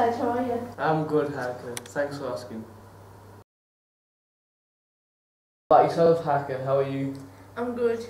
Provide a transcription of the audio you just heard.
Hi, how are you? I'm good, hacker. Thanks for asking. About yourself, hacker, how are you? I'm good.